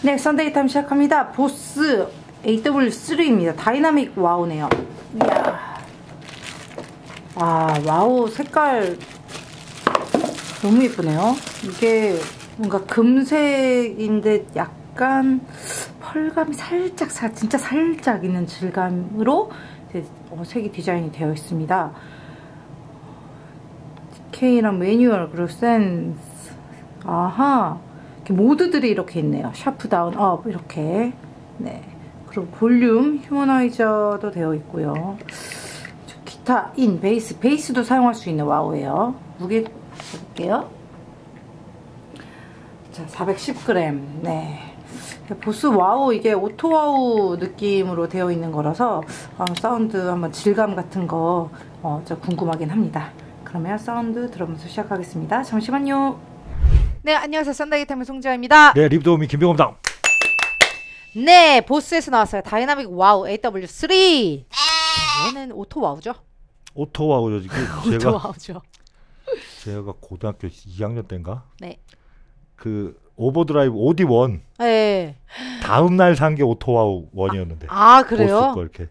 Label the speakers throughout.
Speaker 1: 네, Sunday Time 시작합니다. 보스 AW3입니다. dynamic wah네요. 이야. 아, 와우 색깔 너무 예쁘네요. 이게 뭔가 금색인데 약간 pearl감이 살짝, 사, 진짜 살짝 있는 질감으로 어, 색이 디자인이 되어 있습니다. decay랑 매뉴얼 그리고 sens 아하 모드들이 이렇게 있네요. sharp down up 이렇게 네 그리고 볼륨 humanizer도 되어 있고요. guitar in bass bass도 사용할 수 있는 wah예요. 무게 볼게요. 자 410g 네 보스 wah 이게 auto wah 느낌으로 되어 있는 거라서 어, 사운드 한번 질감 같은 거 어, 궁금하긴 합니다. 그러면 사운드 들어보면서 시작하겠습니다. 잠시만요. 네, 안녕하세요. Sunday Time의 송지아입니다.
Speaker 2: 네, 리뷰 도우미 김병범당.
Speaker 1: 네, 보스에서 나왔어요. dynamic wah AW3. 얘는 auto wah죠?
Speaker 2: auto wah죠. 지금
Speaker 1: 제가 auto wah죠.
Speaker 2: 제가 고등학교 2학년 때인가?
Speaker 1: 네.
Speaker 2: 그 overdrive OD1.
Speaker 1: 네.
Speaker 2: 다음 날 산 게 auto wah 1이었는데.
Speaker 1: 아, 그래요?
Speaker 2: 거 이렇게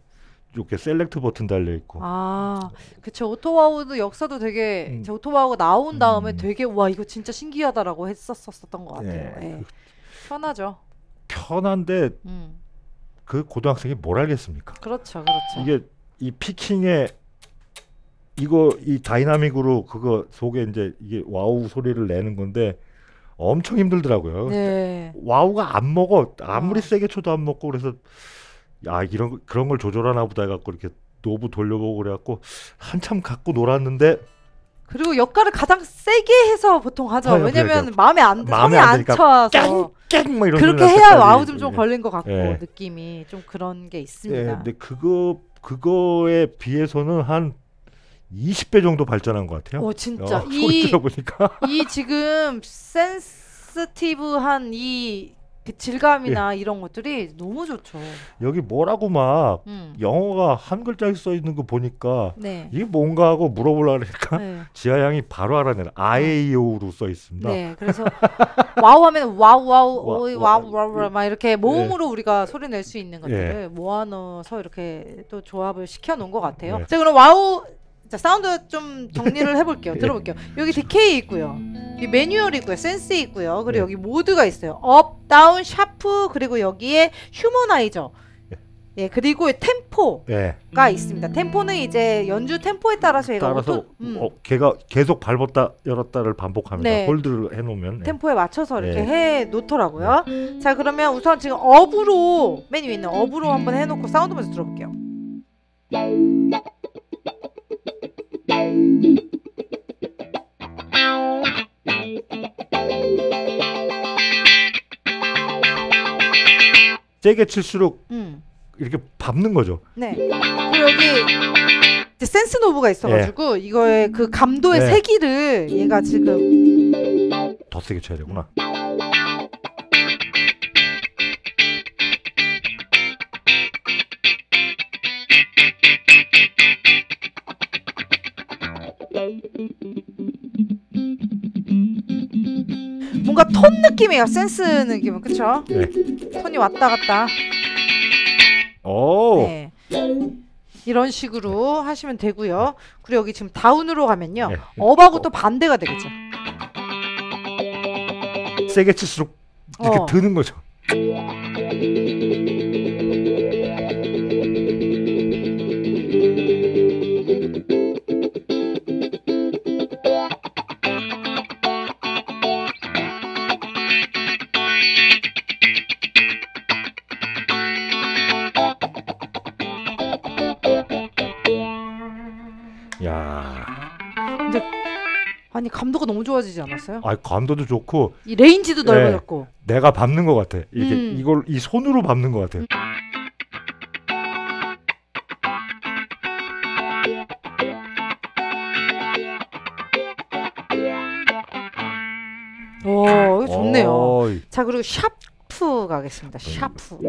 Speaker 2: 이렇게 select 버튼 달려 있고.
Speaker 1: 아, 그쵸. auto wah도 역사도 되게 음. auto wah가 나온 다음에 음. 되게 와 이거 진짜 신기하다라고 했었었던 것 같아요. 네. 네. 편하죠.
Speaker 2: 편한데 음. 그 고등학생이 뭘 알겠습니까?
Speaker 1: 그렇죠, 그렇죠.
Speaker 2: 이게 이 picking에 이거 이 dynamic으로 그거 속에 이제 이게 wah 소리를 내는 건데 엄청 힘들더라고요.
Speaker 1: 네.
Speaker 2: wah가 안 먹어 아무리 어. 세게 쳐도 안 먹고 그래서 야 이런 그런 걸 조절하나 보다 해갖고 이렇게 knob 돌려보고 그래갖고 한참 갖고 놀았는데
Speaker 1: 그리고 역할을 가장 세게 해서 보통 하죠. 아, 왜냐면 그래, 마음에 안 마음에 안, 안 쳐서
Speaker 2: 깽깽 이런
Speaker 1: 그렇게 해야 wah 좀, 좀 예. 걸린 것 같고 예. 느낌이 좀 그런 게 있습니다. 예,
Speaker 2: 근데 그거 그거에 비해서는 한 20배 정도 발전한 것 같아요.
Speaker 1: 오 진짜
Speaker 2: 어, 이,
Speaker 1: 이 지금 센스티브한 이 그 질감이나 예. 이런 것들이 너무 좋죠.
Speaker 2: 여기 뭐라고 막 음. 영어가 한 글자에 써 있는 거 보니까 네. 이게 뭔가 하고 물어보려 그러니까 네. 지아 양이 바로 알아내는 아에이오로 써 있습니다.
Speaker 1: 네, 그래서 wah 하면 와우 와우 와우 와우 와우 막 이렇게 모음으로 네. 우리가 소리 낼 수 있는 것들을 예. 모아넣어서 이렇게 또 조합을 시켜 놓은 것 같아요. 네. 자, 그럼 wah 자 사운드 좀 정리를 해볼게요. 예. 들어볼게요. 여기 decay 있고요. 이 매뉴얼 있고요. sens 있고요. 그리고 네. 여기 모드가 있어요. up, down, sharp 그리고 여기에 humanizer. 예, 그리고 템포가 네. 있습니다. 템포는 이제 연주 템포에 따라서 얘가
Speaker 2: 따라서 auto, 음. 어, 걔가 계속 밟았다 열었다를 반복합니다. 네. hold를 해놓으면
Speaker 1: 네. 템포에 맞춰서 이렇게 네. 해 놓더라고요. 네. 자, 그러면 우선 지금 up으로 메뉴 있는 up으로 한번 해놓고 사운드 먼저 들어볼게요.
Speaker 2: 세게 칠수록 음. 이렇게 밟는 거죠.
Speaker 1: 네. 그리고 여기 sens knob가 있어가지고 예. 이거의 그 감도의 네. 세기를 얘가 지금
Speaker 2: 더 세게 쳐야 되구나.
Speaker 1: 뭔 톤 느낌이에요. 센스 느낌은 그쵸? 네. 톤이 왔다 갔다.
Speaker 2: 오. 네.
Speaker 1: 이런 식으로 하시면 되고요. 그리고 여기 지금 다운으로 가면요. 네. 업하고 또 반대가 되겠죠.
Speaker 2: 세게 칠수록 이렇게 어. 드는 거죠.
Speaker 1: 아니 감도가 너무 좋아지지 않았어요?
Speaker 2: 아 감도도 좋고
Speaker 1: 이 range도 넓어졌고
Speaker 2: 네, 내가 밟는 것 같아. 이게 음. 이걸 이 손으로 밟는 것 같아.
Speaker 1: 오 좋네요. 오. 자 그리고 sharp 가겠습니다. sharp.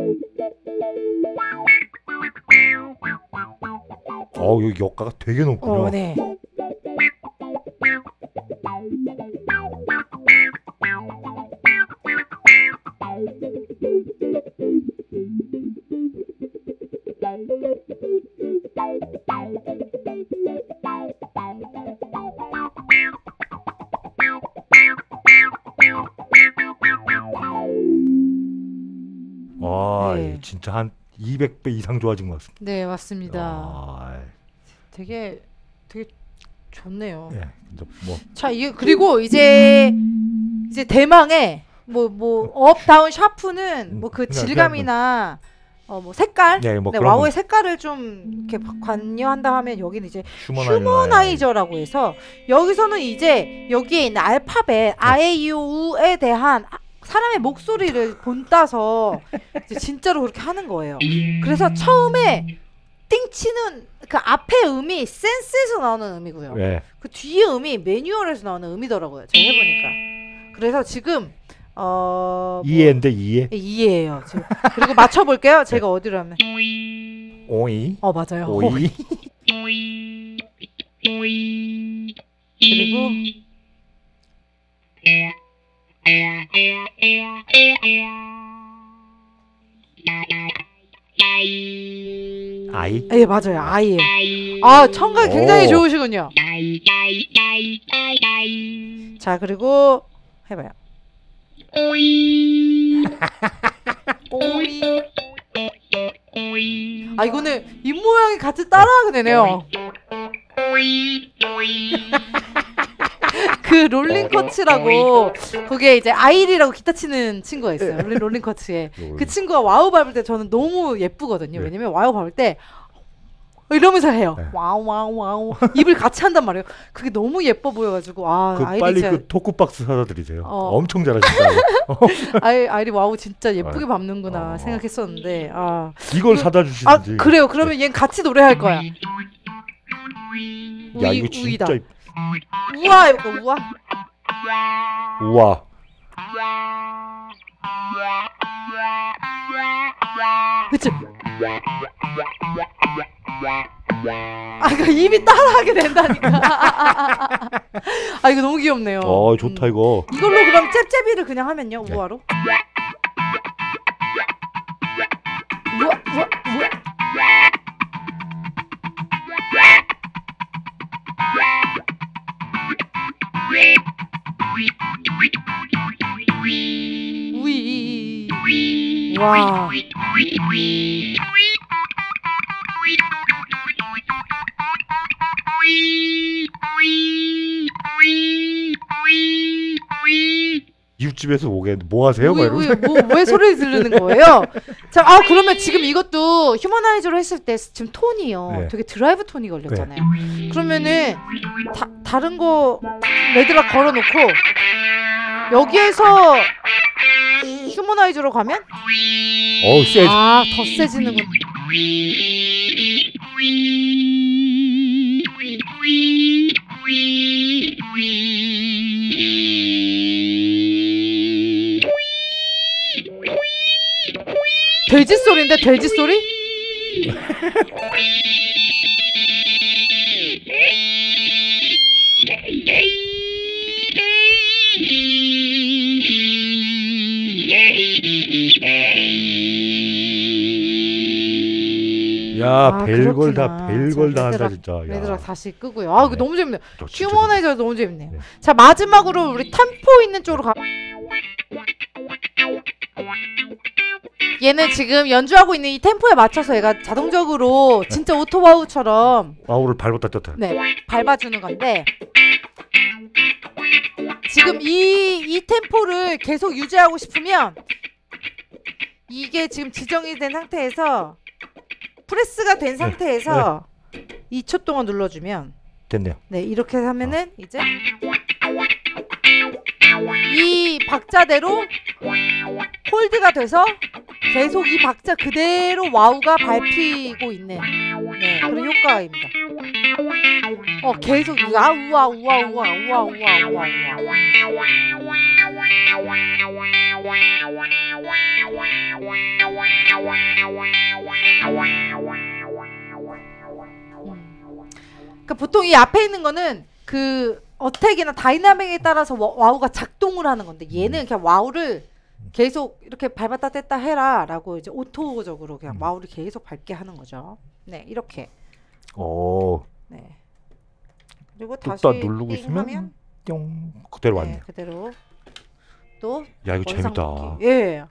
Speaker 2: 어 여기 역가가 되게 높군요.
Speaker 1: 어, 네.
Speaker 2: 와, 네. 진짜 한 200배 이상 좋아진 것 같습니다.
Speaker 1: 네, 맞습니다. 아, 되게 되게 좋네요. 예. 뭐. 자, 이 그리고 이제 이제 대망의 뭐 뭐 up down sharp는 음, 뭐그 질감이나 어 뭐 색깔, 네, 뭐 네, wah의 색깔을 좀 이렇게 관여한다 하면 여기는 이제 humanizer. 라고 해서 여기서는 이제 여기에 있는 알파벳 아에이오우에 대한 사람의 목소리를 본따서 진짜로 그렇게 하는 거예요. 그래서 처음에 띵치는 그 앞에 음이 센스에서 나오는 음이고요. 네. 그 뒤에 음이 매뉴얼에서 나오는 음이더라고요. 제가 해보니까. 그래서 지금
Speaker 2: 어 이해인데 이해?
Speaker 1: 네, 이해예요. 지금. 그리고 맞춰볼게요. 제가 네. 어디로 하면
Speaker 2: 오이.
Speaker 1: 어 맞아요. 오이. 그리고
Speaker 2: 아이?
Speaker 1: 예 맞아요 아이예요. 아 청각 굉장히 오. 좋으시군요. 자 그리고 해봐요. 오이. 오이. 아 이거는 입 모양이 같이 따라하게 되네요. 오이. 오이. 그 롤링 쿼츠라고 그게 이제 아이리라고 기타 치는 친구가 있어요. 네. 롤링 쿼츠에 그 친구가 wah 밟을 때 저는 너무 예쁘거든요. 네. 왜냐면 wah 밟을 때 이러면서 해요. 네. 와우 와우 와우 입을 같이 한단 말이에요. 그게 너무 예뻐 보여가지고
Speaker 2: 아그 빨리 진짜... 그 talk box 사다 드리세요. 어. 엄청 잘하신다.
Speaker 1: 아이 아이리 wah 진짜 예쁘게 아. 밟는구나 어. 생각했었는데 아
Speaker 2: 이걸 그, 사다 주시는지.
Speaker 1: 아 그래요. 그러면 얘는 같이 노래할 거야.
Speaker 2: 야 이거 진짜
Speaker 1: 우이다. 우와 이거 우와.
Speaker 2: 우와.
Speaker 1: 그치? 아 이거 입이 따라하게 된다니까. 아 이거 너무 귀엽네요.
Speaker 2: 어 좋다 음. 이거.
Speaker 1: 이걸로 그럼 잽잽이를 그냥 하면요 네. 우아로. 우와 우와 우와. 우이. 와.
Speaker 2: 집에서 오게 뭐 하세요?
Speaker 1: 왜, 왜, 뭐, 왜 소리 지르는 거예요? 자, 아 그러면 지금 이것도 휴머나이저로 했을 때 지금 톤이요. 네. 되게 드라이브 톤이 걸렸잖아요. 네. 그러면은 다, 다른 거 레드락 걸어놓고 여기에서 휴머나이저로 가면
Speaker 2: 어우 세.
Speaker 1: 아더 세지는군. 돼지 소리인데 돼지 소리?
Speaker 2: 야 아, 별걸 다 별걸 다 한다 진짜.
Speaker 1: 얘들아 다시 끄고요. 아 네. 너무 재밌네. 휴머나이저 너무 재밌네. 네. 자 마지막으로 우리 템포 있는 쪽으로 가. 얘는 지금 연주하고 있는 이 템포에 맞춰서 얘가 자동적으로 진짜 auto wah처럼
Speaker 2: wah를 밟았다 뗐다.
Speaker 1: 네, 밟아주는 건데 지금 이, 이 템포를 계속 유지하고 싶으면 이게 지금 지정이 된 상태에서 press가 된 네, 상태에서 네. 2초 동안 눌러주면
Speaker 2: 됐네요.
Speaker 1: 네, 이렇게 하면은 어. 이제 이 박자대로 hold가 돼서 계속 이 박자 그대로 wah가 밟히고 있는 네, 그런 효과입니다. 어 계속 우와 우와 우와 우와 우와 우와 우와. 그러니까 보통 이 앞에 있는 거는 그 attack이나 dynamic에 따라서 wah가 작동을 하는 건데 얘는 그냥 wah를 계속 이렇게 밟았다 뗐다 해라라고 이제 auto적으로 그냥 음. 마우를 계속 밟게 하는 거죠. 네, 이렇게.
Speaker 2: 오. 네.
Speaker 1: 그리고 다시
Speaker 2: 누르고 있으면 뿅 그대로 네, 왔네.
Speaker 1: 그대로 또.
Speaker 2: 야 이거 재밌다.
Speaker 1: 예.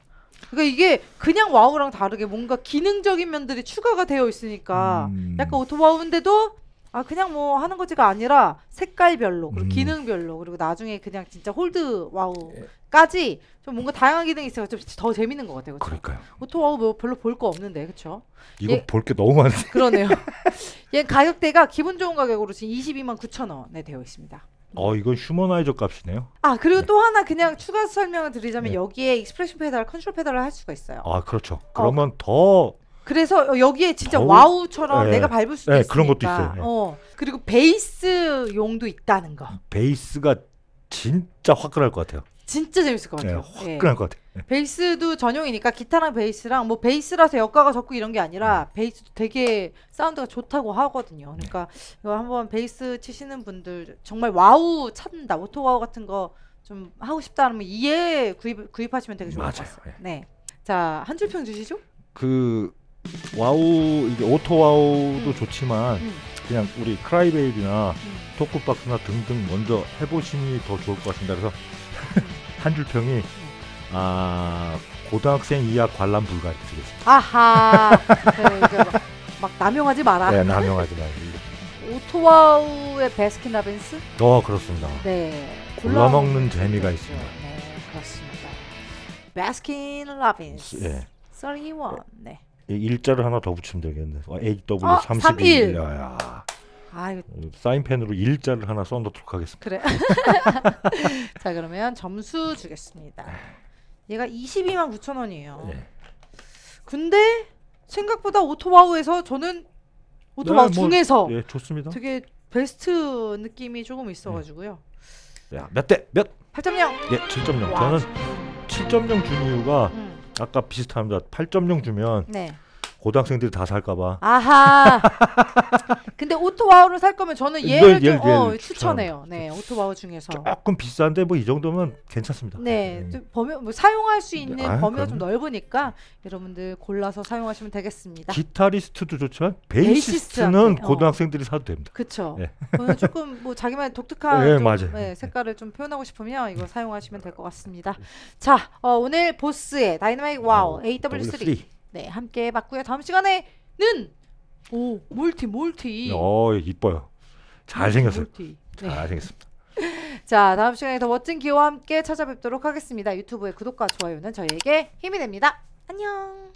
Speaker 1: 그러니까 이게 그냥 wah랑 다르게 뭔가 기능적인 면들이 추가가 되어 있으니까 음. 약간 auto wah인데도 아 그냥 뭐 하는 거지가 아니라 색깔별로 그리고 음. 기능별로 그리고 나중에 그냥 진짜 hold wah까지 좀 뭔가 다양한 기능이 있어서 좀 더 재밌는 것 같아요.
Speaker 2: 그렇죠? 그러니까요.
Speaker 1: auto wah 뭐 별로 볼 거 없는데 그렇죠?
Speaker 2: 이거 볼게 너무 많네.
Speaker 1: 그러네요. 얘 가격대가 기본 좋은 가격으로 지금 22만 9천 원에 되어 있습니다.
Speaker 2: 어 이건 humanizer 값이네요.
Speaker 1: 아 그리고 네. 또 하나 그냥 추가 설명을 드리자면 네. 여기에 expression 페달, 컨트롤 페달을 할 수가 있어요.
Speaker 2: 아 그렇죠. 그러면 어. 더
Speaker 1: 그래서 여기에 진짜 더우... wah처럼 네. 내가 밟을 수도 네, 있으니까.
Speaker 2: 그런 것도 있어요. 네.
Speaker 1: 어. 그리고 베이스 용도 있다는 거.
Speaker 2: 베이스가 진짜 화끈할 것 같아요.
Speaker 1: 진짜 재밌을 것 같아요.
Speaker 2: 네, 화끈할 것 같아요.
Speaker 1: 네. 베이스도 전용이니까 기타랑 베이스랑 뭐 베이스라서 역가가 적고 이런 게 아니라 음. 베이스도 되게 사운드가 좋다고 하거든요. 그러니까 이거 한번 베이스 치시는 분들 정말 wah 찾는다 auto wah 같은 거 좀 하고 싶다 하면 이해 구입 구입하시면 되게 좋을. 것 같아요. 네. 자, 한 줄 평 주시죠.
Speaker 2: 그 wah 이게 auto wah도 음. 좋지만 음. 그냥 우리 Cry Baby나 음. talk box나 등등 먼저 해보시니 더 좋을 것 같습니다. 그래서 한 줄 평이 음. 아 고등학생 이하 관람 불가 이렇게 쓰겠습니다.
Speaker 1: 아하 네, 막, 막 남용하지 마라.
Speaker 2: 네, 남용하지 마라.
Speaker 1: auto wah의 베스킨 라빈스?
Speaker 2: 어 그렇습니다.
Speaker 1: 네.
Speaker 2: 골라 먹는 재미가 있습니다.
Speaker 1: 네, 그렇습니다. 베스킨 라빈스. 예. 31. 네.
Speaker 2: 일자를 하나 더 붙이면 되겠네. 아, 31. 야, 아, 이거... 사인펜으로 일자를 하나 써놓도록 하겠습니다.
Speaker 1: 그래. 자 그러면 점수 주겠습니다. 얘가 22만 9천 원이에요. 예. 근데 생각보다 auto wah에서 저는 auto wah 네, 뭐, 중에서
Speaker 2: 예, 좋습니다.
Speaker 1: 되게 베스트 느낌이 조금 있어가지고요.
Speaker 2: 야, 몇 대? 몇?
Speaker 1: 8.0.
Speaker 2: 예, 7.0. 저는 7.0 준 이유가 음. 아까 비슷합니다. 8.0 주면 네. 고등학생들이 다 살까봐.
Speaker 1: 아하. 근데 auto wah를 살 거면 저는 얘를 좀 어, 추천해요. 네, auto wah 중에서
Speaker 2: 조금 비싼데 뭐 이 정도면 괜찮습니다.
Speaker 1: 네, 네. 범위 뭐 사용할 수 있는 아, 범위가 그럼... 좀 넓으니까 여러분들 골라서 사용하시면 되겠습니다.
Speaker 2: 기타리스트도 좋지만 베이시스트는 고등학생들이 사도 됩니다.
Speaker 1: 그렇죠. 네. 조금 뭐 자기만의 독특한 네, 좀, 네, 색깔을 좀 표현하고 싶으면 이거 사용하시면 될 것 같습니다. 자, 어, 오늘 보스의 Dynamic Wah AW3 W3. 네, 함께 봤고요. 다음 시간에는 오 몰티 몰티.
Speaker 2: 어 이뻐요. 잘 생겼어요. 네. 잘 생겼습니다.
Speaker 1: 자 다음 시간에 더 멋진 기호와 함께 찾아뵙도록 하겠습니다. 유튜브의 구독과 좋아요는 저희에게 힘이 됩니다. 안녕.